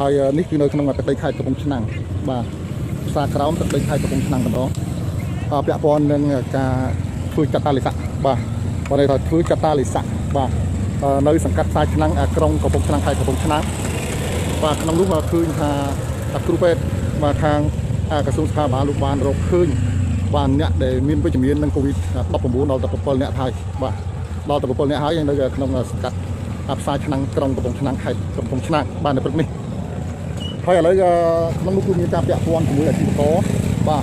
ហើយនេះគឺនៅក្នុងទឹកដីខេត្តកំពង់ឆ្នាំងបាទផ្សារក្រោមទឹកដីខេត្តកំពង់ឆ្នាំងម្ដងអពាក់ព័ន្ធនឹងការធ្វើចតាលិស័កបាទបើន័យថាធ្វើចតាលិស័កបាទនៅសង្កាត់ផ្សារឆ្នាំងក្រុងកំពង់ឆ្នាំងខេត្តកំពង់ឆ្នាំងបាទក្នុងនោះឃើញថាគ្រូពេទ្យបាទខាងក្រសួងសុខាភិបាលលោកបានរកឃើញបាទអ្នកដែលមានវិជ្ជមាននឹង COVID 19ដល់តែ7អ្នកហើយបាទដល់តែ7អ្នកហើយនៅក្នុងសង្កាត់ផ្សារឆ្នាំងក្រុងកំពង់ឆ្នាំងខេត្តកំពង់ឆ្នាំងបាទនៅព្រឹកនេះ ហើយឥឡូវក្នុងនោះគឺមានការពាក់ព័ន្ធជាមួយអាជីវករបាទ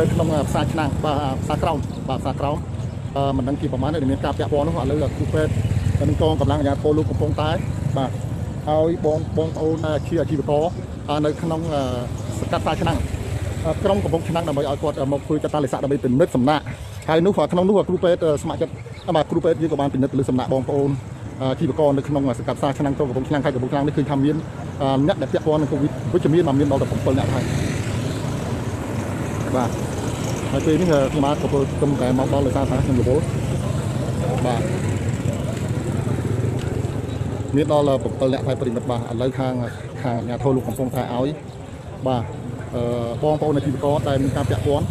នៅក្នុងផ្សារឆ្នាំងបាទផ្សារក្រោមបាទផ្សារក្រោមមិនដឹងជាប្រមាណទេមានការពាក់ព័ន្ធនោះឥឡូវគ្រូពេទ្យនិងកងកម្លាំងអាជ្ញាធរលោកកំពង់តែបាទហើយបងបងប្អូនជាអាជីវករនៅក្នុងសកាត់ផ្សារឆ្នាំងក្រុមកំពង់ឆ្នាំងដើម្បីឲ្យគាត់មកធ្វើចតាលិស័កដើម្បីពិនិត្យសំណាក់ហើយនោះក្នុងនោះគ្រូពេទ្យស្ម័គ្រចិត្តបាទគ្រូពេទ្យយើងក៏បានពិនិត្យលើសំណាក់បងប្អូន ជីវករនៅក្នុងសកាត់ផ្សារឆ្នាំងក្រុងកំពង់ឆ្នាំងខេត្តកំពង់ឆ្នាំងនេះឃើញថាមានអ្នកដែលពាក់ព័ន្ធនឹងកូវីដវិជ្ជមានមកមានដល់តែ7អ្នកហើយបាទហើយពេលនេះខ្ញុំបានក៏គុំតែមកដល់ដោយសារថាខ្ញុំរវល់បាទមានដល់7អ្នកហើយប្រិមិត្តបាទឥឡូវខាងខាងអាជ្ញាធរលោកកំពុងតែឲ្យបាទអឺបងប្អូនអាជីវករដែលមានការពាក់ព័ន្ធ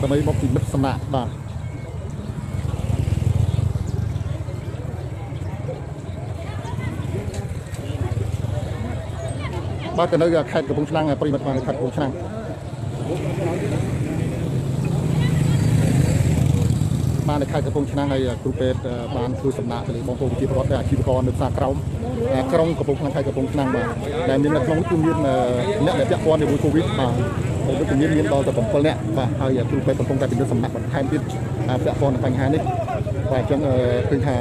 ដើម្បីមកពិនិត្យសំណាក់បាទ បាទទៅនៅខេត្តកំពង់ឆ្នាំងប្រិមិត្តបាទនៅខេត្តកំពង់ឆ្នាំងបាននៅខេត្តកំពង់ឆ្នាំងហើយគ្រូពេទ្យបានធ្វើសំណាក់ទៅលើបងប្អូនប្រជាពលរដ្ឋដែលអាជីវករនៅផ្សារក្រោមក្រុងកំពង់ឆ្នាំងខេត្តកំពង់ឆ្នាំងបាទដែលមាននៅក្នុងនោះគឺមានអ្នកដែលពាក់ព័ន្ធជាមួយកូវីដបាទហើយវិជ្ជមានមានដល់ទៅ7នាក់បាទហើយគ្រូពេទ្យកំពុងតែពិនិត្យសំណាក់បន្ថែមទៀតពាក់ព័ន្ធនឹងបញ្ហានេះបាទអញ្ចឹងឃើញថា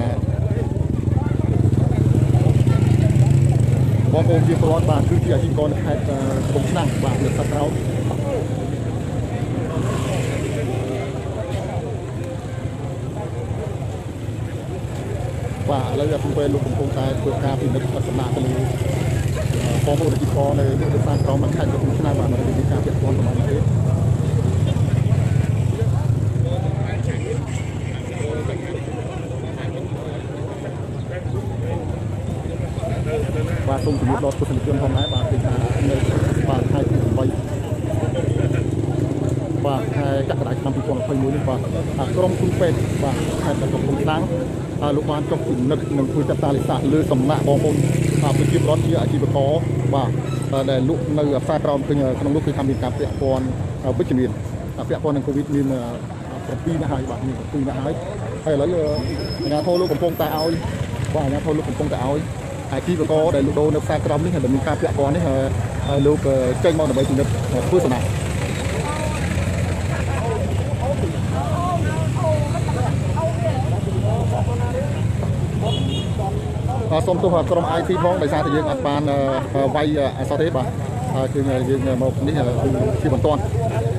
បងប្អូនជាពលរដ្ឋបាទគឺជាអាជីវករនៅខេត្តកំពង់ឆ្នាំងបាទនៅសាក្រោមបាទឥឡូវខ្ញុំពេលលោកកំពុងតែធ្វើការពិនិត្យសំណាក់ទៅលើបងប្អូនអាជីវករនៅនៅសាក្រោមខេត្តកំពង់ឆ្នាំងបាទនៅមានការពាក់ព័ន្ធប្រមាណទេបាទសូម ជម្រាបដល់ទស្សនិកជនផងដែរបាទគឺថានៅបាទខែទី8បាទខែកក្កដាឆ្នាំ2021នេះបាទក្រុមគ្រូពេទ្យបាទខេត្តកំពង់ឆ្នាំងហើយលោកបានចុះពិនិត្យនិងធ្វើចាត់តាលិស័កលើសំណាក់បងប្អូនប្រជាពលរដ្ឋជាអាជីវករបាទដែលលក់នៅផ្សារក្រោមឃើញក្នុងនោះគឺថាមានការពាក់ព័ន្ធវិជ្ជមានពាក់ព័ន្ធនឹងកូវីដមាន7នាក់ហើយបាទមាន7នាក់ហើយហើយឥឡូវអាជ្ញាធរលោកកំពុងតែឲ្យបាទអាជ្ញាធរលោកកំពុងតែឲ្យ អាជីវករដែលលក់ដូរនៅផ្សារក្រោមនេះដែលមានការពាក់ព័ន្ធនេះហើយលោកចេញមកដើម្បីពិនិត្យធ្វើសំណាក់សូមទោសក្រុម IT ផងដោយសារតែយើងអត់បានវាយអសរទេបាទគឺយើងមកនេះគឺជាបន្ទាន់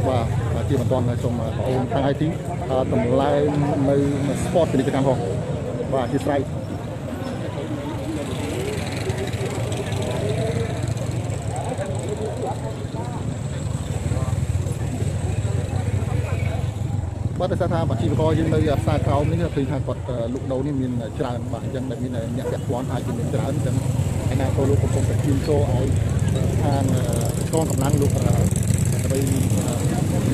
បាទជាបន្ទាន់សូមបងប្អូនខាង IT តម្លើងនៅ sport ពាណិជ្ជកម្មផងបាទជាស្រ័យ បាទដោយសារថាអាជីវករយើងនៅផ្សារក្រោមនេះឃើញថាគាត់លក់ដូរនេះមានច្រើនបាទអញ្ចឹងដែលមានអ្នកពាក់ព័ន្ធអាចមានច្រើនអញ្ចឹងឯណាក៏លោកកំពុងតែជឿនចូលឲ្យខាងកងកម្លាំងលោកដើម្បី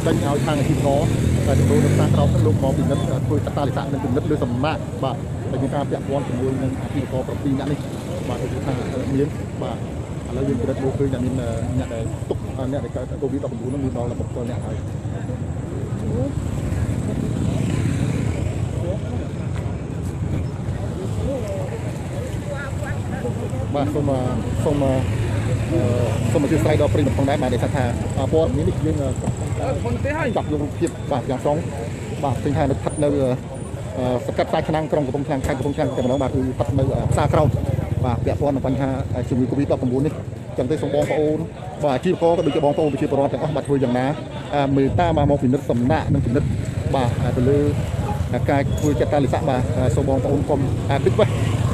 ចេញឲ្យខាងអាជីវករតែទៅនៅផ្សារក្រោមនោះលោកមកពិនិត្យធ្វើកតាលិស័កនិងពិនិត្យលើសំណាក់បាទដែលមានការពាក់ព័ន្ធជាមួយនឹងអាជីវករ7នាក់នេះបាទគឺថាមានបាទឥឡូវយើងពិនិត្យមើលឃើញថាមានអ្នកដែលទុកអ្នកដែលកើតកូវីដ19នោះមានដល់7នាក់ហើយ បាទសូមសូមសូមអធិស្ឋានដល់ប្រិយមិត្តផងដែរបាទដែលថាព័ត៌មាននេះយើងចាប់យករូបភាពបាទយ៉ាងស្រុងបាទឃើញថានៅស្ថិតនៅសកាត់ផ្សារឆ្នាំងក្រុងកំពង់ឆ្នាំងខេត្តកំពង់ឆ្នាំងតែម្ដងបាទគឺស្ថិតនៅផ្សារក្រោមបាទពាក់ព័ន្ធនឹងបញ្ហាជំងឺ Covid-19 នេះចឹងទេសូមបងប្អូនបាទអាជីវករក៏ដូចជាបងប្អូនប្រជាពលរដ្ឋទាំងអស់បាទធ្វើយ៉ាងណាមើលតាមមកពិនិត្យសំណាក់និងពិនិត្យបាទទៅលើការធ្វើចតាលិស័កបាទសូមបងប្អូនកុំអាគិតវេះ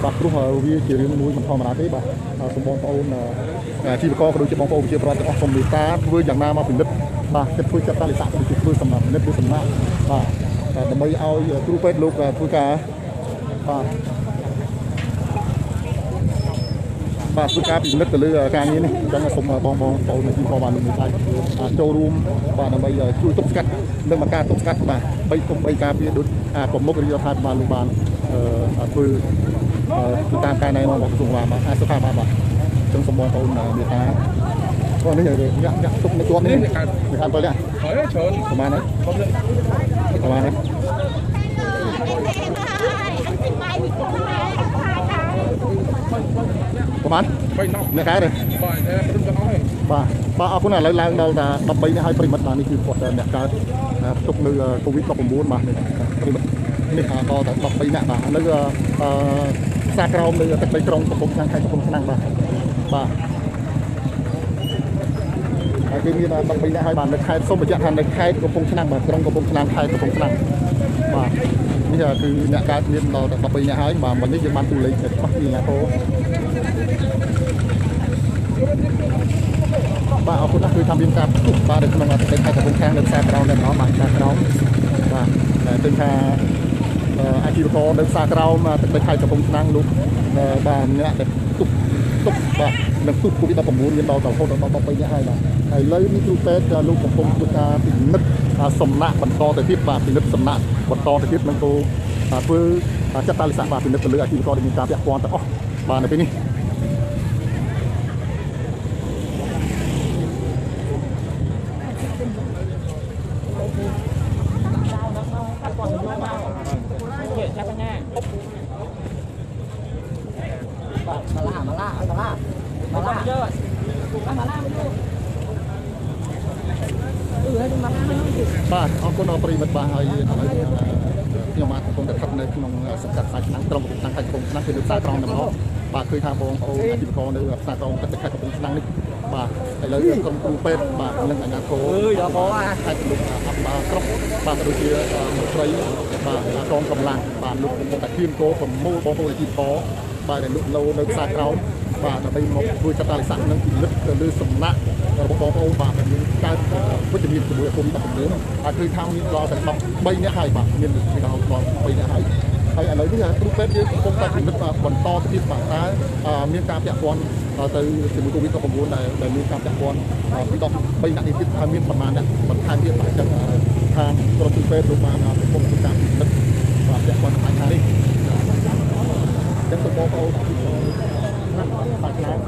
បាទព្រោះវាជារឿងមួយមិនធម្មតាទេបាទសូមបងប្អូនអាជីវករក៏ដូចជាបងប្អូនប្រជាពលរដ្ឋទាំងអស់សូមមេត្តាធ្វើយ៉ាងណាមកពិនិត្យបាទគិតធ្វើចតាលិស័កក៏ដូចជាធ្វើសម្រាប់ពិនិត្យលើសំណាក់បាទដើម្បីឲ្យគ្រូពេទ្យលោកធ្វើការបាទបាទធ្វើការពិនិត្យទៅលើការងារនេះអញ្ចឹងសូមបងបងប្អូននៅទីផងបានមានអាចចូលរួមបាទដើម្បីជួយទប់ស្កាត់និងបង្ការទប់ស្កាត់បាទបីគុំបីការពារដូចប្រមុខរាជរដ្ឋាភិបាលលោកបានធ្វើទៅ តាមការណែនាំរបស់ក្រសួងបាទអាសុខាបាទបាទអញ្ចឹងសូមបងប្អូនមេត្តាបងនេះញាក់ញាក់ទុកនៅជាប់នេះនេះខាងទៅនេះហើយច្រើនប្រហែលណាខ្ញុំនឹងប្រហែលណាប្រហែលបីណោះអ្នកខែទេបាទតែព្រឹមទាំងអស់ហើយបាទបាទអរគុណឥឡូវឡើងដល់តែ13នេះហើយប្រិមិត្តបាទនេះគឺគាត់អ្នកកើតផ្ទុកនៅកូវីដ19បាទនេះប្រិមិត្តនេះក៏តែ13នាក់បាទនៅអឺ ផ្សារក្រោមនៅទឹកដីក្រុងកំពង់ឆ្នាំងខេត្តកំពង់ឆ្នាំងបាទបាទហើយគឺមាន13នាក់ហើយបាទនៅខេត្តសូមបញ្ជាក់ថានៅខេត្តកំពង់ឆ្នាំងបាទក្រុងកំពង់ឆ្នាំងខេត្តកំពង់ឆ្នាំងបាទនេះគឺអ្នកកើតមានដល់13នាក់ហើយបាទមិននេះយើងបានទូលេខទៅច្បាស់ពីណាតោបាទអរគុណគឺថាមានការផ្ទុះបាទនៅក្នុងអតីតខេត្តកំពង់ឆ្នាំងនៅផ្សារក្រោមនៅម្ដងបាទផ្សារក្រោមបាទតែទិញថា អាជីវករនៅផ្សារក្រោមទឹកដីខេត្តកំពង់ឆ្នាំងលោកបាទអ្នកដែលផ្ទុះទុកបាទនឹងទុក COVID-19 មានដល់រហូតដល់13នាក់ហើយបាទហើយឥឡូវនេះគ្រូពេទ្យលោកកំពុងធ្វើការពិនិត្យសំណាក់បន្តទៅទៀតបាទពិនិត្យសំណាក់បន្តទៅទៀតនឹងគោធ្វើចាត់តាលិខិតបាទពិនិត្យទៅលើអាជីវករដែលមានការពាក់ព័ន្ធទាំងអស់បាទនៅពេលនេះ អរគុណដល់ប្រិមិត្តបាទហើយឥឡូវខ្ញុំបាទកំពុងតែស្ថិតនៅក្នុងសង្កាត់ខ្សែឆ្នាំក្រុងកំពង់ឆ្នាំងខេត្តកំពង់ឆ្នាំងគឺនៅផ្សារក្រោមតែម្ដងបាទឃើញថាបងប្អូនអាជីវករនៅផ្សារក្រោមទឹកដីខេត្តកំពង់ឆ្នាំងនេះបាទឥឡូវក្រុមគ្រូពេទ្យបាទនិងអាជ្ញាធរអើយដល់បងខេត្តលោកអភិបាលស្រុកបាទក៏ដូចជាមន្ត្រីបាទកងកម្លាំងបាទលោកកំពុងតែធៀមគោប្រមូលបងប្អូនអាជីវករបាទដែលលោកនៅនៅផ្សារក្រោម បាទដើម្បីមកធ្វើចតាលិខិតនិងពិនិត្យទៅលើសំណាក់របស់បងប្អូនបាទដែលមានកើតវិជ្ជមានជាមួយកូវីដ19ហើយគឺថាមានដល់តែ13នាក់ហើយបាទមានមានដល់ដល់3នាក់ហើយហើយឥឡូវនេះគ្រូពេទ្យយើងកំពុងតែពិនិត្យបន្តទៅទៀតបាទតើមានការពាក់ព័ន្ធទៅជាមួយកូវីដ19ដែលដែលមានការពាក់ព័ន្ធពីដល់3នាក់នេះទៀតហើយមានប្រមាណអ្នកបន្ថែមទៀតបាទអញ្ចឹងខាងក្រុមគ្រូពេទ្យលោកបានកំពុងធ្វើការពិនិត្យបាទពាក់ព័ន្ធនឹងបញ្ហានេះអញ្ចឹងសូមបងប្អូន បាទខ្លាំង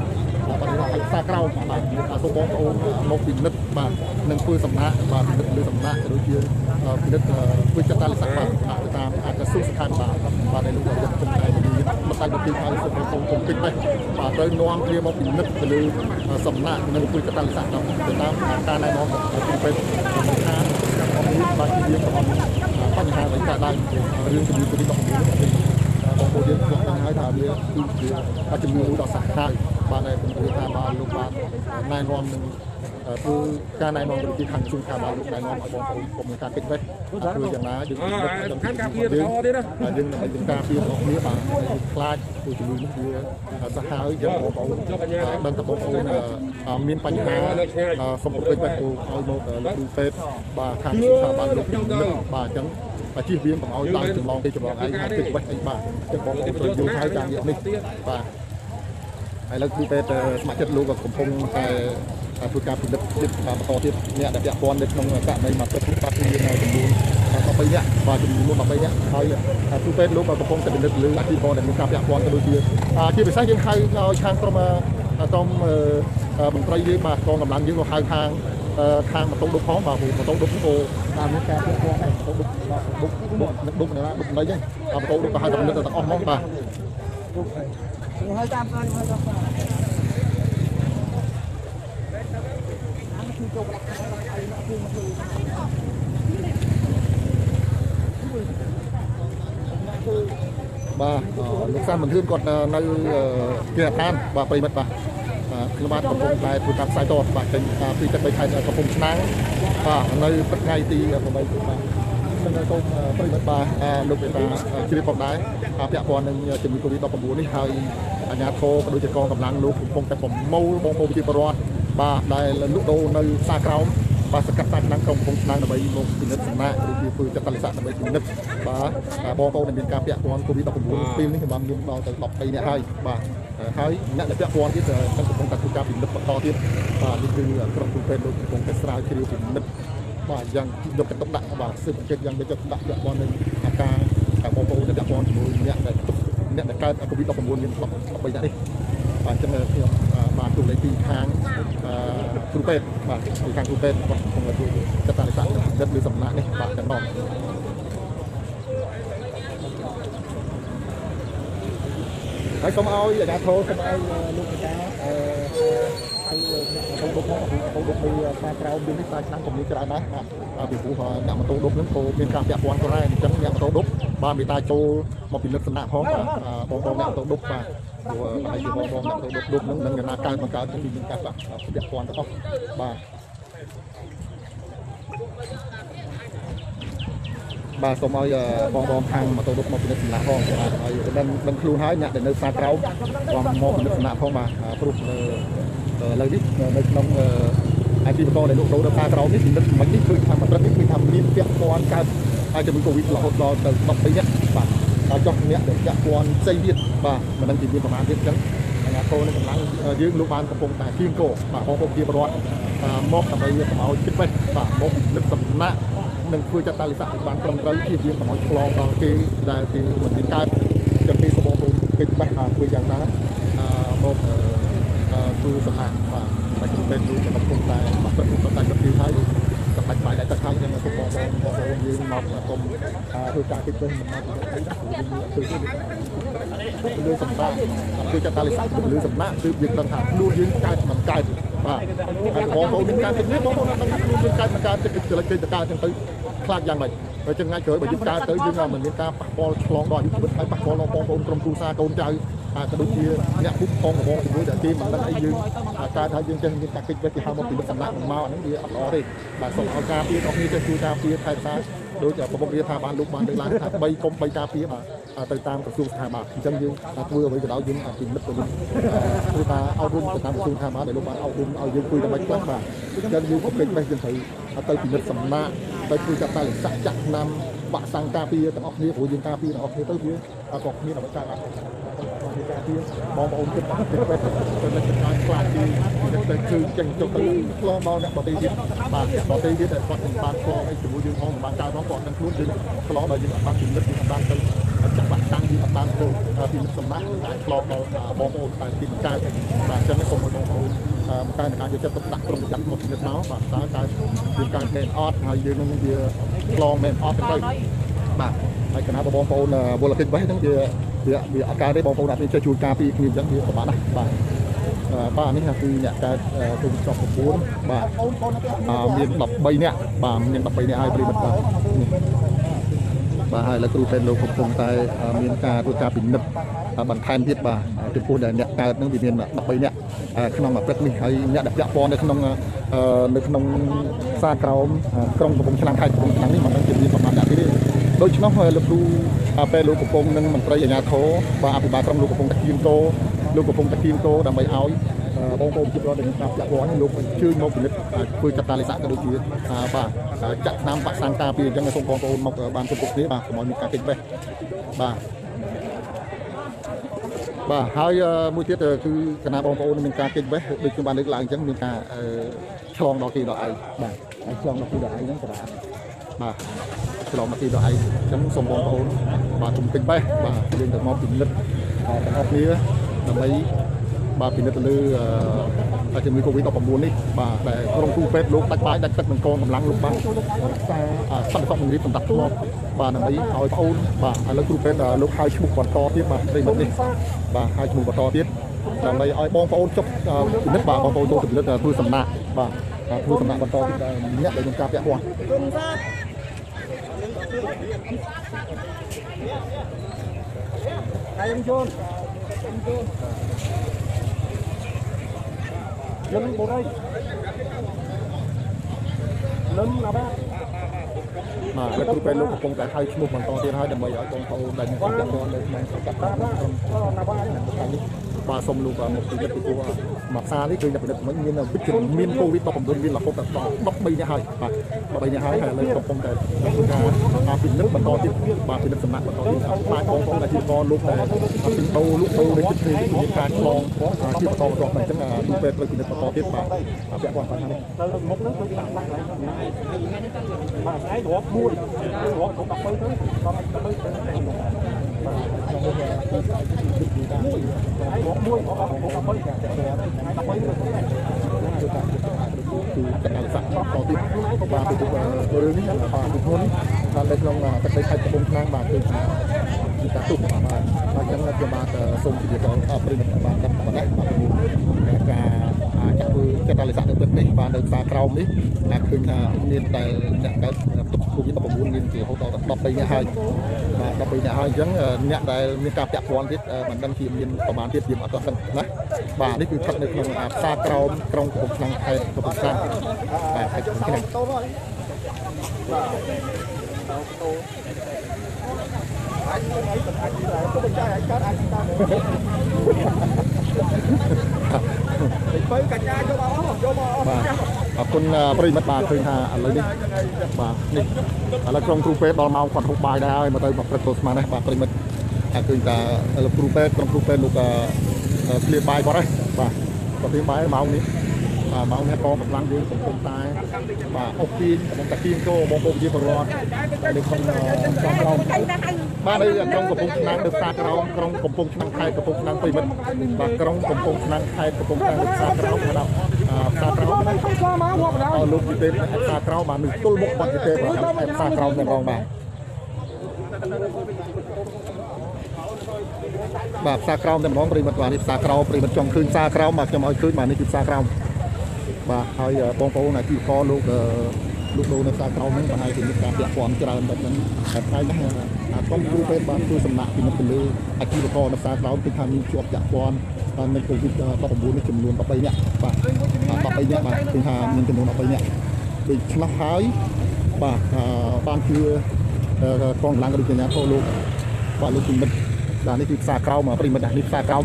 បាទហើយផ្សារក្រោមបាទសូមបងប្អូនមកពិនិត្យបាទនឹងធ្វើសំណាក់បាទពិនិត្យលើសំណាក់ក៏ដូចជាពិនិត្យធ្វើចតាលិខិតបាទទៅតាមអាចក្រសួងសុខាភិបាលបាទដែលលោកយកចំណាយទៅមានមិនដាច់ទៅពីឲ្យសូមបងប្អូនកុំពេចទេបាទត្រូវនាំគ្នាមកពិនិត្យទៅលើសំណាក់និងធ្វើចតាលិខិតទៅតាមការណែនាំរបស់គ្រូពេទ្យខាងបាទជាយើងក៏បញ្ហាដែលកើតឡើងរឿងជំងឺ Covid-19 បងប្អូនយើងគាត់ដឹងហើយថាវាគឺជាជំងឺមួយដ៏សាហាវបាទដែលผมនិយាយថាបាទលោកបាទណែនាំនឹងធ្វើការណែនាំទៅខាងជួនខាងបាទលោកណែនាំឲ្យបងប្អូនកុំមានការគិតវេះធ្វើយ៉ាងណាយើងសំខាន់ការពារបន្តទៀតណាបាទយើងដើម្បីយើងការពាររបស់គ្នាបាទខ្លាចពីជំងឺនេះវាសាហាវយើងបងប្អូនដឹងថាបងប្អូនមានបញ្ហាសុខភាពបែបគោឲ្យមកលោកគ្រូពេទ្យបាទខាងសុខាភិបាលលោកបាទអញ្ចឹង បាទជិះវាមកឲ្យឡើងចម្លងទៅចម្លងឯងហើយគិតវេះអីបាទអញ្ចឹងបងប្អូនត្រូវយល់ហើយការងារនេះបាទហើយលើគ្រូពេទ្យស្ម័គ្រចិត្តលោកក៏កំពុងតែធ្វើការពិនិត្យទៀតបន្តទៀតអ្នកដែលពាក់ព័ន្ធនៅក្នុងករណីមកទឹកនេះបាទមានចំនួន13នាក់បាទចំនួន13នាក់ហើយគ្រូពេទ្យលោកក៏កំពុងតែពិនិត្យលើអធិករដែលមានការពាក់ព័ន្ធទៅដូចជាជាពិសេសយើងហៅឲ្យខាងក្រុមក្រុមមន្ត្រីយើងបាទកងកម្លាំងយើងក៏ហៅខាង ខាងម៉ូតូដុបផងបាទម៉ូតូដុបក៏តាមមានការពាក់ព័ន្ធដែរម៉ូតូដុបដុបដុបដុបណាដុបណីហ្នឹងម៉ូតូដុបក៏ហៅតែពិនិត្យទាំងអស់ហ្មងបាទ hơi cam ơn hơi cam ơn បាទលោកសាមមិនធឿនគាត់នៅគេឋានបាទប្រិមិត្តបាទ ខ្ញុំបាទកំពុងតែធ្វើការផ្សាយតបាទចេញពីទឹកដីខេត្តកំពង់ឆ្នាំងបាទនៅព្រឹកថ្ងៃទី8បាទខ្ញុំនៅសូមប្រិមិត្តបាទលោកមេតាជ្រាបផងដែរពាក់ព័ន្ធនឹងជំងឺ Covid-19 នេះហើយអាជ្ញាធរក៏ដូចជាកងកម្លាំងលោកកំពុងតែប្រមូលបងប្អូនប្រជាពលរដ្ឋបាទដែលលក់ដូរនៅផ្សារក្រោមបាទសកាត់សាច់ឆ្នាំក្រុងកំពង់ឆ្នាំងដើម្បីមកពិនិត្យសំណាក់ឬជាធ្វើចតលិខិតដើម្បីពិនិត្យបាទបងប្អូនដែលមានការពាក់ព័ន្ធ COVID-19 ពេលនេះខ្ញុំបានមានដល់ទៅ13នាក់ហើយបាទ ហើយអ្នកដែលពាក់ព័ន្ធទៀតនឹងកំពុងតែធ្វើការពិនិត្យបន្តទៀតបាទនេះគឺក្រុមគ្រូពេទ្យលោកកំពុងតែស្រាវជ្រាវពិនិត្យបាទយ៉ាងយកទៅទុកដាក់បាទស៊ើបអង្កេតយ៉ាងយកទៅដាក់ពាក់ព័ន្ធនឹងអាការបងប្អូនដែលពាក់ព័ន្ធជាមួយអ្នកដែលអ្នកដែលកើត COVID-19 មាន13នាក់នេះបាទអញ្ចឹងខ្ញុំបាទទូលេខពីខាងគ្រូពេទ្យបាទពីខាងគ្រូពេទ្យបាទកំពុងតែធ្វើចតារិស័កពិនិត្យលើសំណាក់នេះបាទតែម្ដ ហើយសូមឲ្យអាជ្ញាធរសូមឲ្យលោកម្ចាស់អឺឲ្យអ្នកម៉ូតូដុបមកម៉ូតូដុបពីខ្សែក្រោមវិញនេះខ្សែឆ្នាំកុំនេះច្រើនណាស់បាទពីព្រោះអ្នកម៉ូតូដុបហ្នឹងក៏មានការពាក់ព័ន្ធក៏ដែរអញ្ចឹងអ្នកម៉ូតូដុបបានមេតាចូលមកពិនិត្យសំណាក់ផងបាទបងបងអ្នកម៉ូតូដុបបាទព្រោះបើជាបងបងអ្នកម៉ូតូដុបដុបហ្នឹងនឹងណាកើតបង្កើតជាមានការពាក់ព័ន្ធទាំងអស់បាទ បាទសូមឲ្យបងបងខាងម៉ូតូដុបមកពិនិត្យសំណាក់ផងបាទហើយដឹងដឹងខ្លួនហើយអ្នកដែលនៅខ្សែក្រោមបងមកពិនិត្យសំណាក់ផងបាទព្រោះឥឡូវនេះនៅក្នុងអាជីវករដែលលក់ដូរនៅខ្សែក្រោមនេះពិនិត្យមិននេះគឺថាមិនប្រឹកនេះគឺថាមានពាក់ព័ន្ធកើតហើយជំងឺ Covid រហូតដល់ទៅ13នាក់បាទហើយចុះអ្នកដែលពាក់ព័ន្ធផ្សេងទៀតបាទមិនដឹងជាមានប្រមាណទៀតអញ្ចឹងអាជ្ញាធរនៅកម្លាំងយើងលោកបានកំពុងតែគៀងគោបាទបងប្អូនជាប្រវត្តិមកដើម្បីកុំឲ្យគិតបេះបាទមកពិនិត្យសំណាក់ នឹងធ្វើចាត់តាលិស័កបានត្រឹមត្រូវជាជាកុំឲ្យឆ្លងដល់គេដែលគេមិនមានកើតចឹងគេសូមបងប្អូនគិតបេះធ្វើយ៉ាងណាអឺមកធ្វើសំណាក់បាទតែខ្ញុំពេលនោះកំពុងតែបាត់ព្រឹកទៅតែគាត់ទីហើយសម្រាប់បាយតែទឹកហើយខ្ញុំសូមបងប្អូនបងប្អូនយើងមកគុំធ្វើការគិតបេះមិនមកទៅធ្វើលើសម្រាប់ធ្វើចាត់តាលិស័កលើសម្រាប់គឺយើងដឹងថាខ្លួនយើងកើតមិនកើត បាទហើយបងប្អូនមានការគិតនេះបងប្អូនដឹងថាខ្លួនយើងកើតមិនកើតចិត្តចរិតចេតកើតចឹងទៅខ្លាចយ៉ាងម៉េចហើយចឹងថ្ងៃក្រោយបើយើងកើតទៅយើងមិនមានការប៉ះពាល់ឆ្លងដល់អាយុជីវិតហើយប៉ះពាល់ដល់បងប្អូនក្រុមគ្រួសារកូនចៅអាក៏ដូចជាអ្នកពុកផងបងជាមួយដែលគេមិនដឹងអីយើងកើតហើយយើងចេះមានការគិតវេះគេហៅមកពីសំណាក់មកអាហ្នឹងវាអត់ល្អទេបាទសូមឲ្យការពារដល់គ្នាចេះជួយការពារថែរក្សាដូចប្រមុខរាជថាបានលោកបានលើកឡើងថា3កុំ3ការពារបាទ ទៅតាមក្រសួងស្ថាប័នអញ្ចឹងយើងធ្វើអ្វីក៏ដោយយើងពិនិត្យទៅវិញគឺថាអប់រំទៅតាមក្រសួងស្ថាប័នដែលលោកបានអប់រំឲ្យយើងជួយដើម្បីខ្លះបាទអញ្ចឹងយើងក៏ពេញបេះយើងត្រូវទៅពិនិត្យសំណាក់ទៅជួយចាត់តាលិស័កចាក់ឆ្នាំបាក់សាំងការពារទាំងអស់គ្នាព្រោះយើងការពារទាំងអស់គ្នាទៅវាក៏គ្មានអ្វីកើតឡើងការពារបងប្អូនគិតថាទៅទៅទៅការខ្លាចទីទៅគឺចេញចុះទៅឆ្លងដល់អ្នកបតីទៀតបាទបតីទៀតតែគាត់មិនបានឆ្លងអីជាមួយយើងផងមិនបានកើតផងគាត់នឹងខ្លួនយើងឆ្លងដល់យើងអត់បានពិនិត្យយើងអត់បានទៅ ចាក់បាក់តាំងយើងអត់បានទៅពិនិត្យសម្រាប់អាចឆ្លងដល់បងប្អូនតែទីកើតបាទអញ្ចឹងសូមឲ្យបងប្អូនមកការការយកចិត្តទុកដាក់ក្រុមប្រចាំមកពិនិត្យមកបាទតើតើយើងកើតមែនអត់ហើយយើងនឹងវាឆ្លងមែនអត់ទៅបាទហើយគណៈបងប្អូនវលកិច្ចបេះហ្នឹងវាវាវាអត់កើតទេបងប្អូនអត់មានចេះជួយការពីគ្នាអញ្ចឹងវាពិបាកណាស់បាទបាទនេះគឺអ្នកកើតទូចប់9បាទមាន13នាក់បាទមាន13នាក់ហើយប្រិមិត្ត បាទបាទហើយឥឡូវគ្រូពេទ្យលោកកំពុងតែមានការធ្វើការពិនិត្យបន្ថែមទៀតបាទចំពោះដែលអ្នកកើតនឹងវាមាន13នាក់ក្នុងមួយព្រឹកនេះហើយអ្នកដែលពាក់ព័ន្ធនៅក្នុងនៅក្នុងសាក្រោមក្រុងកំពង់ឆ្នាំងខេត្តកំពង់ឆ្នាំងនេះមិនដឹងជាមានប្រមាណអ្នកទេដូច្នោះលោកគ្រូពេលលោកកំពុងនឹងមន្ត្រីអាជ្ញាធរបាទអភិបាលក្រុងលោកកំពុងតែគៀងគោលោកកំពុងតែគៀងគោដើម្បីឲ្យ បងប្អូនជាប្រវត្តិដែលមានការពាក់ព័ន្ធលោកជឿមកពិនិត្យធ្វើចតាលិស័កក៏ដូចជាបាទចាក់ឆ្នាំបាក់សាំងការពារអញ្ចឹងសូមបងប្អូនមកបានជុំពុកគ្នាបាទកុំឲ្យមានការកិច្ចបេះបាទបាទហើយមួយទៀតគឺគណៈបងប្អូនមានការកិច្ចបេះដូចខ្ញុំបានលើកឡើងអញ្ចឹងមានការឆ្លងដល់គេដល់ឯងបាទហើយឆ្លងដល់គេដល់ឯងហ្នឹងក៏បាទបាទឆ្លងមកទីដល់ឯងអញ្ចឹងសូមបងប្អូនបាទគុំពេញបេះបាទយើងទៅមកពិនិត្យទាំងអស់គ្នាដើម្បី បាទពិនិត្យទៅលើតែជំងឺ Covid-19 នេះបាទដែលក្រុមគ្រូពេទ្យលោកដាច់បាយដាច់ទឹកនឹងកងកម្លាំងលោកបានរក្សាសន្តិសុខនឹងរៀបសម្រាប់ធ្លាប់បាទដើម្បីឲ្យបងអូនបាទឥឡូវគ្រូពេទ្យលោកហៅឈ្មោះបន្តទៀតបាទប្រិមិត្តនេះបាទហៅឈ្មោះបន្តទៀតដើម្បីឲ្យបងប្អូនចុះពិនិត្យបាទបងប្អូនចូលពិនិត្យធ្វើសំណាក់បាទធ្វើសំណាក់បន្តទៀតអ្នកដែលមានការពាក់ព័ន្ធ Đây em chôn Em chôn Lên bộ đây Lên nào ba បាទលោកគ្រូពេទ្យលោកកំពុងតែហៅឈ្មោះបន្តទៀតហើយដើម្បីឲ្យបងប្អូនដែលមានការពាក់ព័ន្ធនៅក្នុងសង្កាត់តាមក្រុម Nó là ba នេះ បាទសូមលោកមកពិនិត្យពីព្រោះមកផ្សារនេះគឺតែពិនិត្យមិញមានវិជ្ជមានកូវីដ19មានរហូតដល់13នេះហើយបាទ13នេះហើយហើយឥឡូវកំពុងតែធ្វើការពិនិត្យបន្តទៀតបាទពិនិត្យសំណាក់បន្តទៀតបាទបងប្អូនអាជីវករលោកដែលទិញដូរលក់ដូរនៅជិតគ្នាមានការឆ្លងជាបន្តបន្ទាប់អញ្ចឹងទូពេលត្រូវពិនិត្យបន្តទៀតបាទពាក់ព័ន្ធបញ្ហានេះទៅមុខហ្នឹងគឺដាក់ដាក់ឡើងបាទឯងរាប់មួយរាប់ដល់13ទៅដល់13ទៅឯងរា ប់មួយរាប់13ទៅ13ទៅគឺកណ្ដាលស័កតទៀតបាទពីរឿងនេះបាទពីខ្លួនថានៅក្នុងទឹកដីខេត្តកំពង់ឆ្នាំងបាទគឺ ជាការទុកបាទបាទអញ្ចឹងខ្ញុំបាទសូមជម្រាបដល់ប្រិយមិត្តបាទតាមប៉ុណ្ណេះបាទការចាក់ធ្វើកណ្ដាលស័កនៅទឹកនេះបាទនៅផ្សារក្រោមនេះណាឃើញថាមានតែអ្នកកើតទុកគូវិ19មានជារហូតដល់13នាក់ហើយបាទ13នាក់ហើយអញ្ចឹងអ្នកដែលមានការពាក់ព័ន្ធទៀតមិនដឹងជាមានប្រមាណទៀតយើងអត់ទាន់ដឹងណាបាទនេះគឺស្ថិតនៅក្នុងផ្សារក្រោមក្រុងកំពង់ឆ្នាំងខេត្តកំពង់ឆ្នាំងបាទខេត្តកំពង់ឆ្នាំងទៅ កញ្ញាយកមកអស់យកមកអស់បាទអរគុណប្រិយមិត្តបាទឃើញថាឥឡូវនេះបាទនេះឥឡូវក្រុមគ្រូពេទ្យដល់ម៉ោងគាត់ហូបបាយដែរហើយមកទៅមកព្រឹកទល់ស្មាននេះបាទប្រិយមិត្តតែឃើញថាឥឡូវគ្រូពេទ្យក្រុមគ្រូពេទ្យលោកស្លៀកបាយគាត់ហើយបាទគាត់ស្លៀកបាយម៉ោងនេះបាទ ម៉ោងនេះកងកម្លាំងយើងកំពុងតែបាទអុកពីកំពុងតែគៀងចូលបងប្អូនជាពលរដ្ឋនៅក្នុងចំក្រោមបាទនៅក្រុងកំពង់ឆ្នាំងនៅផ្សារក្រោមក្រុងកំពង់ឆ្នាំងខេត្តកំពង់ឆ្នាំងប្រិយមិត្តបាទក្រុងកំពង់ឆ្នាំងខេត្តកំពង់ឆ្នាំងនៅផ្សារក្រោមដល់ផ្សារក្រោមទៅស្គាល់មករាប់ដល់អរលោកពីទេផ្សារក្រោមបាទនឹងទល់មុខបាត់ពីទេបាទផ្សារក្រោមតែម្ដងបាទបាទផ្សារក្រោមតែម្ដងប្រិមិត្តបាទនេះផ្សារក្រោមប្រិមិត្តចង់ឃើញផ្សារក្រោមបាទខ្ញុំឲ្យឃើញបាទនេះគឺផ្សារក្រោម បាទហើយបងប្អូនអាជីវករលោកលោកដូរនៅផ្សារក្រោមហ្នឹងប្រហែលជាមានការពាក់ព័ន្ធច្រើនបែបហ្នឹងតែថ្ងៃនេះអាក្រុមគ្រូពេទ្យបានជួយសំណាក់ពីមុខទៅលើអាជីវករនៅផ្សារក្រោមគឺថាមានជាប់ពាក់ព័ន្ធបាននៅកូវីដ19នេះចំនួន13នាក់បាទ13នាក់បាទគឺថាមានចំនួន13នាក់ដូច្នោះហើយបាទបានជាកងកម្លាំងរដ្ឋាភិបាលលោកបាទលោកពិមិត្តបាទនេះគឺផ្សារក្រោមប្រិមិត្តនេះផ្សារក្រោម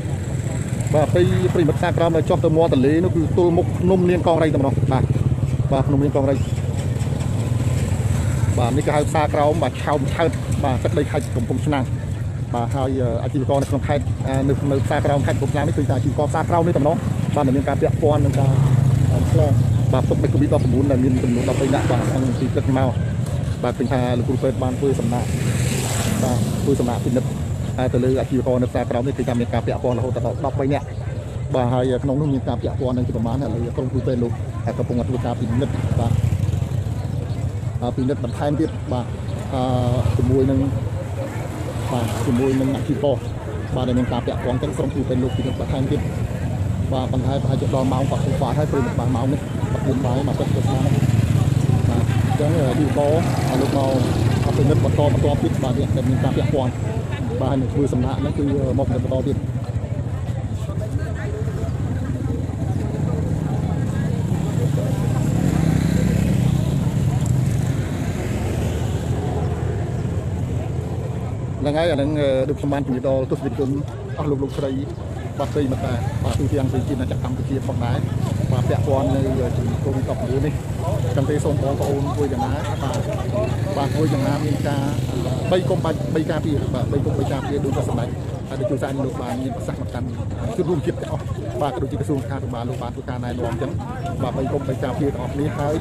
បាទពីប្រិមិត្តផ្សារក្រោមនៅចុះទៅមាត់ទន្លេនោះគឺទល់មុខភ្នំនាងកងរៃតែម្ដងបាទបាទភ្នំនាងកងរៃបាទនេះគេហៅផ្សារក្រោមបាទឆោមឆើតបាទទឹកដីខេត្តកំពង់ឆ្នាំងបាទហើយអាជីវករនៅក្នុងខេត្តនៅនៅផ្សារក្រោមខេត្តកំពង់ឆ្នាំងនេះគឺថាអាជីវករផ្សារក្រោមនេះតែម្ដងបាទមានការពាក់ព័ន្ធនឹងការឆ្លងបាទទុកមេកូវីដ19 ដែលមានចំនួន13នាក់បាទក្នុងពីទឹកមកបាទឃើញថាលោកគ្រូពេទ្យបានធ្វើសំណាក់បាទធ្វើសំណាក់ពិនិត្យ ហើយទៅលើអាជីវករនៅផ្សារក្រោមនេះគឺថាមានការពាក់ព័ន្ធរហូតដល់13នាក់បាទហើយក្នុងនោះមានការពាក់ព័ន្ធនឹងជាប្រមាណឥឡូវក្រុមគ្រូពេទ្យលោកកំពុងធ្វើការពិនិត្យបាទពិនិត្យបន្ថែមទៀតបាទអឺជាមួយនឹងបាទជាមួយនឹងអាជីវករបាទដែលមានការពាក់ព័ន្ធទាំងក្រុមគ្រូពេទ្យលោកពិនិត្យបន្ថែមទៀតបាទបន្ថែមប្រហែលជាដល់ម៉ោងគាត់ខ្វះហើយព្រមបាទម៉ោងនេះបាត់4បាយមកទឹកទៅស្មានបាទអញ្ចឹងអាជីវករលោកមកពិនិត្យបន្តបន្តទៀតបាទដែលមានការពាក់ព័ន្ធ បាទនឹងធ្វើសំណាក់ហ្នឹងគឺមកពិនិត្យបន្តទៀតហ្នឹងហើយអាហ្នឹងដូចខ្ញុំបានជម្រាបដល់ទស្សនិកជនអស់លោកលោកស្រីបាទស្រីមកតាបាទទូទាំងប្រជាជាតិកម្ពុជាផងដែរបាទពាក់ព័ន្ធនៅជំងឺ Covid-19 នេះចឹងទេសូមបងប្អូនជួយយ៉ាងណាបាទ បាទជួយយ៉ាងណាមានការ3គុំ3ការពារបាទ3គុំ3ការពារដូចក៏សម្ដេចហើយដូចជួយសាយលោកបានមានប្រសាសន៍មកកាន់ជួបរួមជាតិទាំងអស់បាទក៏ដូចជាក្រសួងខាងរដ្ឋលោកបានធ្វើការណែនាំអញ្ចឹងបាទ3គុំ3ការពារទាំងអស់គ្នាហើយ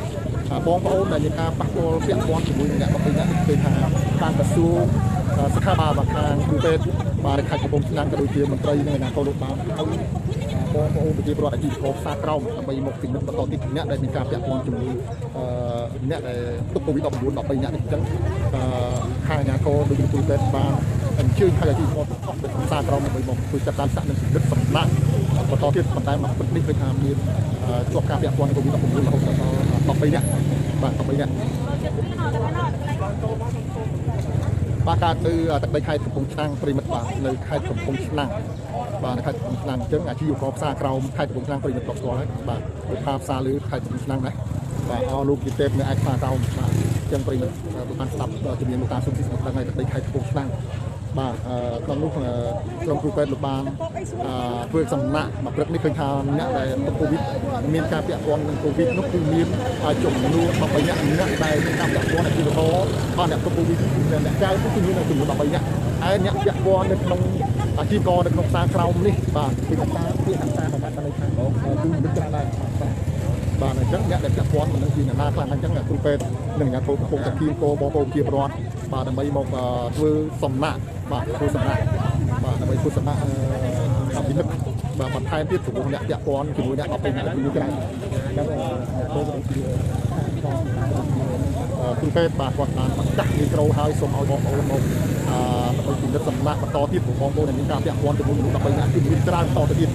បងប្អូនដែលមានការប៉ះពាល់ពាក់ព័ន្ធជាមួយនឹងអ្នកប្រតិបត្តិគឺថាតាមក្រសួងស្ថាប័នខាងគ្រូពេទ្យបាទខេត្តកំពង់ឆ្នាំងក៏ដូចជាមន្ត្រីនៅអាណាកោលោកបានឲ្យ បងប្អូនប្រជាពលរដ្ឋអាជីវករផ្សារក្រោមដើម្បីមកពិនិត្យបន្តទៀតអ្នកដែលមានការពាក់ព័ន្ធជាមួយអឺអ្នកដែលទុកកូវីដ19 13អ្នកនេះអញ្ចឹងអឺខាងអាណាកោដូចជាគ្រូពេទ្យបានអញ្ជើញឲ្យអាជីវករទាំងអស់ទៅផ្សារក្រោមដើម្បីមកជួយចាត់តាមសាក់និងពិនិត្យសម្រាប់បន្តទៀតប៉ុន្តែមកពិតនេះគឺថាមានជាប់ការពាក់ព័ន្ធកូវីដ19រហូតដល់13អ្នកបាទ13អ្នកបាទកើតទៅទឹកដីខេត្តកំពង់ឆ្នាំងប្រិមិត្តបាទនៅខេត្តកំពង់ឆ្នាំង បាទនៅខេត្តកំពង់ឆ្នាំងអញ្ចឹងអាជីវករផ្សារក្រោមខេត្តកំពង់ឆ្នាំងប្រិមិត្តក៏ស្គាល់ហើយបាទទៅផាផ្សារលើខេត្តកំពង់ឆ្នាំងដែរបាទអរលោកជាទេពនៅឯផ្សារក្រោមបាទអញ្ចឹងប្រិមិត្តបានស្ដាប់ជំនាញលោកតាសុំទីស្មត់ដឹងហើយទឹកដីខេត្តកំពង់ឆ្នាំងបាទអឺក្នុងនោះអឺក្រុមគ្រូពេទ្យលោកបានអឺធ្វើសំណាក់មកព្រឹកនេះឃើញថាអ្នកដែលទៅកូវីដមានការពាក់ព័ន្ធនឹងកូវីដនោះគឺមានចំនួន13អ្នកអ្នកដែលមានការពាក់ព័ន្ធអាជីវករបាទអ្នកទៅកូវីដអ្នកចៅគឺមានចំនួន13អ្នកហើយអ្នកពាក់ព័ន្ធនៅក្នុង អាជីវករនៅក្នុងផ្សារក្រោមនេះបាទគឺកត្តាពាក្យកត្តាប្រមាណតែខាងក្រោមគឺមានច្រើនដែរបាទបាទអញ្ចឹងអ្នកដែលពាក់ព័ន្ធមិនដឹងពីអ្នកណាខ្លះអញ្ចឹងអ្នកគ្រូពេទ្យនិងអ្នកគ្រូកំពុងតែគៀងគោបងប្អូនជាប្រវត្តិបាទដើម្បីមកអឺធ្វើសំណាក់បាទធ្វើសំណាក់បាទដើម្បីធ្វើសំណាក់អឺតាមពិនិត្យបាទបន្ថែមទៀតចំពោះអ្នកពាក់ព័ន្ធជាមួយអ្នកអត់ពេញអ្នកជំងឺក្រៅអញ្ចឹងអឺចូលទៅជាអឺគ្រូពេទ្យបាទគាត់បានបញ្ចាក់មីក្រូហើយសូមឲ្យបងប្អូនមក អឺដើម្បីពិនិត្យសំណាក់បន្តទៀតព្រោះបងប្អូនដែលមានការពាក់ព័ន្ធជាមួយមនុស្ស13អ្នកគឺមានច្រើនតទៅទៀត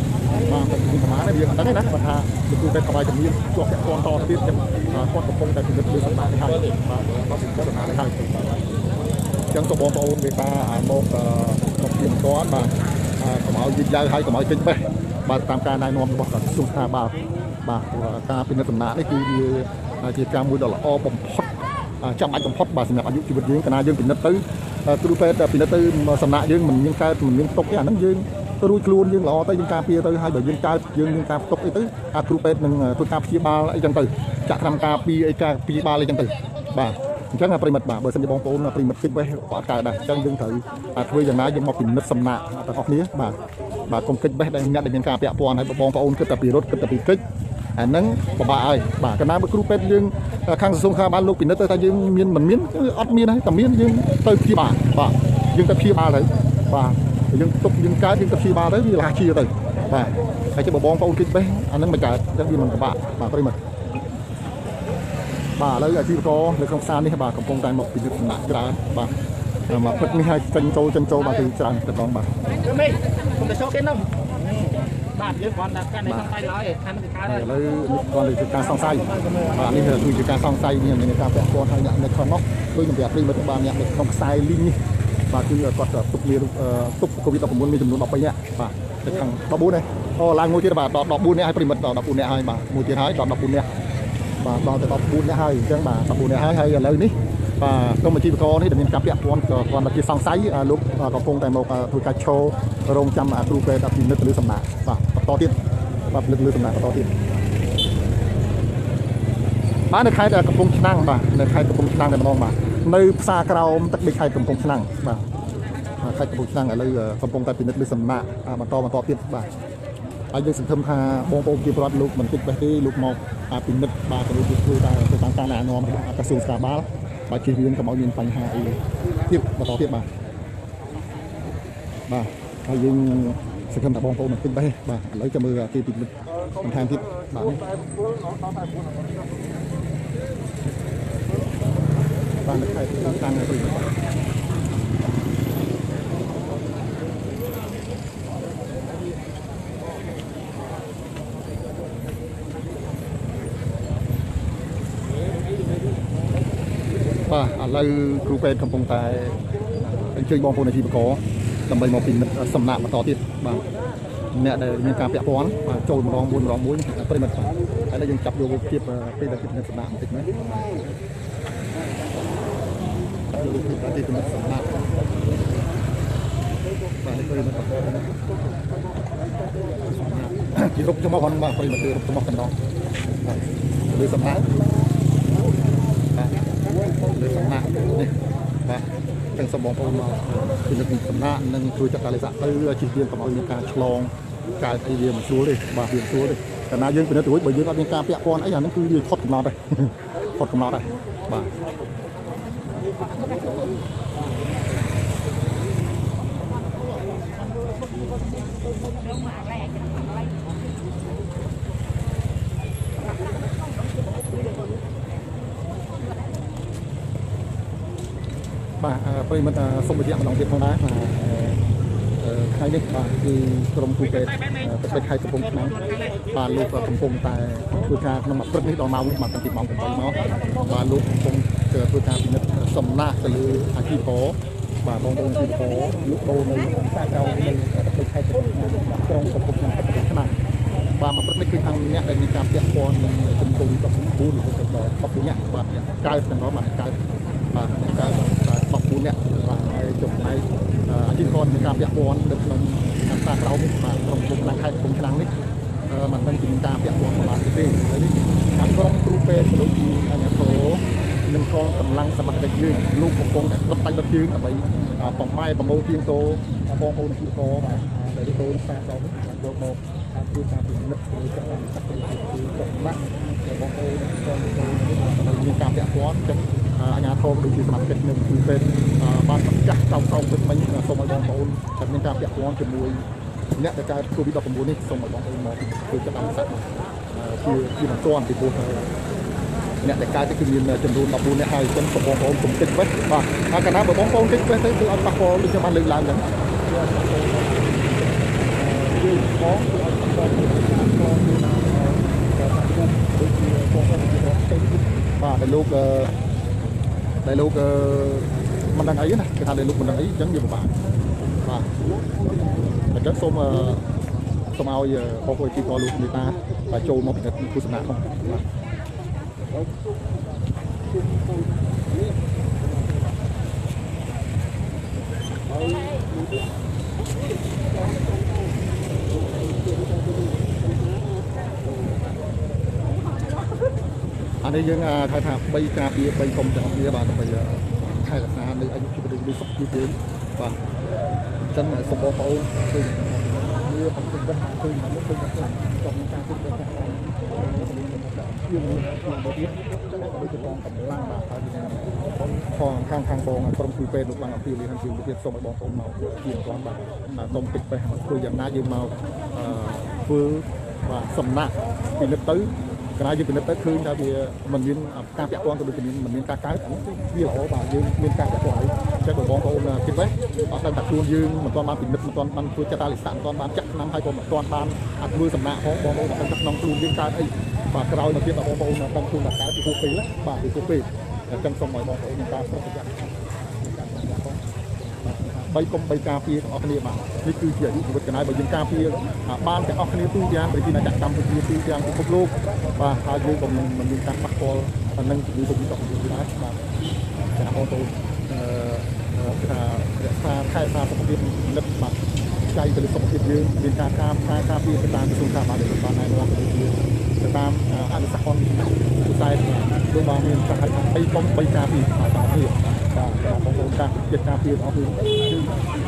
បាទតែមានប្រមាណនេះវាមិនដឹងទេណាគាត់ថាលោកគ្រូពេទ្យថ្មីជំនាញជាប់ពាក់ព័ន្ធតទៅទៀតអញ្ចឹងគាត់កំពុងតែពិនិត្យលើសំណាក់នេះហើយបាទគាត់ពិនិត្យសំណាក់នេះហើយអញ្ចឹងក៏បងប្អូនមេតាមកមកពីមិនទាន់បាទកុំឲ្យយឺតយ៉ាវហើយកុំឲ្យពេញបេះបាទតាមការណែនាំរបស់ក្រសួងស្ថាប័នបាទការពិនិត្យសំណាក់នេះគឺវាជាការមួយដ៏ល្អបំផុត ចាំបាច់បំផុតបាទសម្រាប់អាយុជីវិតយើងកាលណាយើងពិនិត្យទៅគ្រូពេទ្យពិនិត្យទៅសំណាក់យើងមិនមានកើតមិនមានទុកទេអាហ្នឹងយើងទៅរួចខ្លួនយើងល្អទៅយើងការពារទៅហើយបើយើងកើតយើងមានការទុកអីទៅអាគ្រូពេទ្យនឹងធ្វើការព្យាបាលអីចឹងទៅចាក់ថ្នាំការពារអីការព្យាបាលអីចឹងទៅបាទអញ្ចឹងប្រិមិត្តបាទបើសិនជាបងប្អូនប្រិមិត្តគិតវេះក៏អត់កើតដែរអញ្ចឹងយើងត្រូវធ្វើយ៉ាងណាយើងមកពិនិត្យសំណាក់ទាំងអស់គ្នាបាទបាទកុំគិតវេះដែលអ្នកដែលមានការពាក់ព័ន្ធហើយបងប្អូនគិតតែពីរត់គិតតែពីគិត អាហ្នឹងពិបាកហើយបាទកាលណាបើគ្រូពេទ្យយើងខាងក្រសួងខាងបានលោកពិនិត្យទៅថាយើងមានមិនមានគឺអត់មានហើយតែមានយើងទៅព្យាបាលបាទយើងទៅព្យាបាលទៅបាទយើងទុកយើងកើតយើងទៅព្យាបាលទៅវាលះជាទៅបាទហើយចុះបើបងប្អូនគិតវេះអាហ្នឹងមិនកើតអញ្ចឹងវាមិនពិបាកបាទប្រិមិត្តបាទឥឡូវអាជីវករនៅក្នុងផ្សារនេះបាទកំពុងតែមកពិនិត្យសំណាក់ច្រើនបាទមកព្រឹកនេះឲ្យចិញ្ចូលចិញ្ចូលបាទគឺច្រើនតែបងបាទគឺមេខ្ញុំទៅចូលគេនោះ បាទយើងគ្រាន់តែកាន់តែសង្ស័យឡើយខាន់ទៅកើតហើយហើយឥឡូវនេះគាត់លើការសង្ស័យបាទនេះគឺជាការសង្ស័យនេះមានការពាក់ព័ន្ធហើយអ្នកនៅក្នុងនោះដូចខ្ញុំប្រាប់ប្រិមិត្តបាទអ្នកនៅក្នុងខ្សែលីងនេះបាទគឺគាត់ទុកមានទុកកូវីដ19 មានចំនួន13នាក់បាទទៅខាង14នេះអូឡើងមួយទៀតបាទដល់14នាក់ហើយប្រិមិត្តដល់14នាក់ហើយបាទមួយទៀតហើយដល់14នាក់បាទដល់ទៅ14នាក់ហើយអញ្ចឹងបាទ14នាក់ហើយហើយឥឡូវនេះ បាទក្រុមអាជីវករនេះដែលមានការពាក់ព័ន្ធក៏គាត់ជាសង្ស័យលោកកំពុងតែមកធ្វើការឈររងចាំគ្រូពេទ្យពិនិត្យលើសំណាក់បាទបន្តទៀតបាទពិនិត្យលើសំណាក់បន្តទៀតបាទនៅខេត្តកំពង់ឆ្នាំងបាទនៅខេត្តកំពង់ឆ្នាំងតែម្ដងបាទនៅផ្សារក្រោមទឹកដីខេត្តកំពង់ឆ្នាំងបាទខេត្តកំពង់ឆ្នាំងឥឡូវកំពុងតែពិនិត្យលើសំណាក់បន្តបន្តទៀតបាទហើយយើងសង្ឃឹមថាបងប្អូនជាពលរដ្ឋលោកមិនគិតបេះទេលោកមកពិនិត្យបាទទៅធ្វើតាមទៅតាមការណែនាំរបស់ក្រសួងស្ថាប័ន បាទជិះរៀនកុំឲ្យមានបញ្ហាអីទៀតបន្តទៀតបាទបាទហើយយើងសង្ឃឹមថាបងប្អូននឹងពេញបេះបាទឥឡូវចាំមើលគេពិនិត្យបន្ថែមទៀតបាទនេះបាទនៅខេត្តតាំងនៅព្រៃបាទបាទ ឥឡូវគ្រូពេទ្យកំពុងតែអញ្ជើញបងប្អូនអាជីវករដើម្បីមកពិនិត្យសំណាក់បន្តទៀតបាទអ្នកដែលមានការពាក់ព័ន្ធបាទចូលម្ដងមួយម្ដងមួយប្រិមិត្តបាទហើយយើងចាប់យកភាពពេលដែលពិនិត្យសំណាក់បន្តិចណាយកភាពទីពិនិត្យសំណាក់បាទនេះប្រិមិត្តបាទជារុកចំមកហ្នឹងបាទប្រិមិត្តគឺរុកចំមកកណ្ដោះបាទលើសំណាក់បាទលើសំណាក់នេះ បាទទាំងសូមបងប្អូនមកពិនិត្យសំណាក់និងជួយចាត់ការលេខទៅជិះរៀនកុំឲ្យមានការឆ្លងកើតអីវាមិនស្រួលទេបាទវាមិនស្រួលទេកាលណាយើងពិនិត្យរួចបើយើងអត់មានការពាក់ព័ន្ធអីអាហ្នឹងគឺវាខុតកំណត់ដែរខុតកំណត់ដែរបាទ បាទប្រិមិត្តសូមបញ្ជាក់ម្ដងទៀតផងដែរបាទថ្ងៃនេះបាទគឺក្រុមគ្រូពេទ្យទឹកដីខេត្តកំពង់ឆ្នាំងបាទលោកកំពុងតែធ្វើការក្នុងមួយព្រឹកនេះដល់ម៉ោងនេះបាទតាំងពីម៉ោង8មកបាទលោកកំពុងធ្វើការពិនិត្យសំណាក់ទៅលើអាជីវករបាទបងប្អូនអាជីវករលោកដូរនៅផ្សារក្រៅនៅទឹកដីខេត្តកំពង់ឆ្នាំងក្រុងកំពង់ឆ្នាំងទឹកដីឆ្នាំងបាទមកព្រឹកនេះគឺខាងអ្នកដែលមានការពាក់ព័ន្ធនឹងជំងឺ19រហូតដល់10នាក់បាទកើតទាំងនោះបាទកើតបាទកើត14នាក់បាទហើយចុះផ្នែក អាជីវករមានការពាក់ព័ន្ធនៅក្នុង ខាងសាក្រៅនេះបាទក្រុមគុំខាងខេត្តគុំឆ្នាំងនេះអឺมันមិនមានការពាក់ព័ន្ធប្រហែលទេហើយនេះខាងក្រុមគ្រូពេទ្យក៏ដូចជាអាជ្ញាធរនិងកងកម្លាំងសមត្ថកិច្ចយើងលោកកំពុងតែដុតដៃដុតជើងដើម្បីបំផាយប្រមូលទៀងតោបងប្អូនអាជីវករបាទដែលចូលសាក្រៅនេះយកមកការធ្វើការពិនិត្យឬក៏ការចាត់ទុកគឺចំណាក់បងប្អូនចូលទៅមានការពាក់ព័ន្ធចឹងអាជ្ញាធរដូចជាសមត្ថកិច្ចនៅគ្រូពេទ្យបានប្រកាសចោលសោកពេញមិញសូមឲ្យបងប្អូនតែមានការពាក់ព័ន្ធជាមួយ អ្នកដែលកើត COVID-19 នេះសូមឲ្យបងប្អូនមកជួយចាត់តាមសាក់ជាជាមិនទាន់ពីព្រោះអ្នកដែលកើតនេះគឺមានចំនួន14អ្នកហើយអញ្ចឹងសូមបងប្អូនគុំតិចវិញបាទហើយកាលណាបើបងប្អូនតិចវិញទៅគឺអត់ប៉ះពាល់ដូចខ្ញុំបានលើកឡើងហ្នឹងគឺបងគឺអត់ប៉ះពាល់ដូចជាបងប្អូនជាបាទដែលលោកដែលលោកមិនដឹងអីណាគេថាដែលលោកមិនដឹងអីអញ្ចឹងវាពិបាក បាទអញ្ចឹងសូមសូមឲ្យបងប្អូនជីកលោកមេតាបាទចូលមកពិនិត្យទស្សនៈផងបាទអានេះយើងថៅថា3ការពារ3កុំទាំងអស់គ្នាបាទដើម្បីថែរក្សានៅអាយុជីវិតឬសុខភាពយើងបាទអញ្ចឹងសូមបងប្អូនជួយវាបំពេញវិញជួយមកជួយមកចំការជួយទៅការយើងមានមកទៀតដូចជាបងកម្លាំងបាទហើយផងខាងខាងបងក្រុមជួយពេទ្យលោកបានអភិលីខាងជួយទៀតសូមឲ្យបងប្អូនមកជាគាត់បាទសូមតិចពេះធ្វើយ៉ាងណាយើងមកធ្វើបាទសំណាក់ពិនិត្យទៅ កាលយើងពិនិត្យទៅឃើញថាវាមិនមានការពាក់ព័ន្ធទៅដូចមានមិនមានការកើតវាល្អបាទយើងមានការពាក់ព័ន្ធហើយចឹងបើបងប្អូនគិតវិញអត់ដឹងថាខ្លួនយើងមិនទាន់បានពិនិត្យមិនទាន់បានធ្វើចិត្តអាលិស័កមិនទាន់បានចាក់ឆ្នាំហើយក៏មិនទាន់បានអត់ធ្វើសំណាក់ផងបងប្អូនអត់ដឹងថាក្នុងខ្លួនយើងកើតអីបាទក្រោយមកទៀតបងប្អូនដឹងខ្លួនថាកើតពីហួសពេលបាទពីហួសពេលអញ្ចឹងសូមឲ្យបងប្អូនមានការប្រុងប្រយ័ត្នការប្រយ័ត្នផង បីកុំបីការពារទាំងអស់គ្នាបាទនេះគឺជាអាយុជីវិតកណៃបើយើងការពារបានទាំងអស់គ្នាទូទាំងប្រជាជនកម្ពុជាទូទាំងពិភពលោកបាទហើយយើងក៏មិនមានការប៉ះពាល់នឹងជំងឺ COVID-19 ដែរបាទចាបងប្អូនអឺថារក្សាថែរក្សាសុខភាពនិតបាទចៃទៅលើសុខភាពយើងមានការការការការពារទៅតាមក្រសួងការបានបានណែនាំទៅជាទៅតាមអនុសាសន៍ខ្សែដូចបងមានប្រហែល3កុំ3ការពារបាទ បាទបងប្អូនការចិត្តការពាររបស់យើង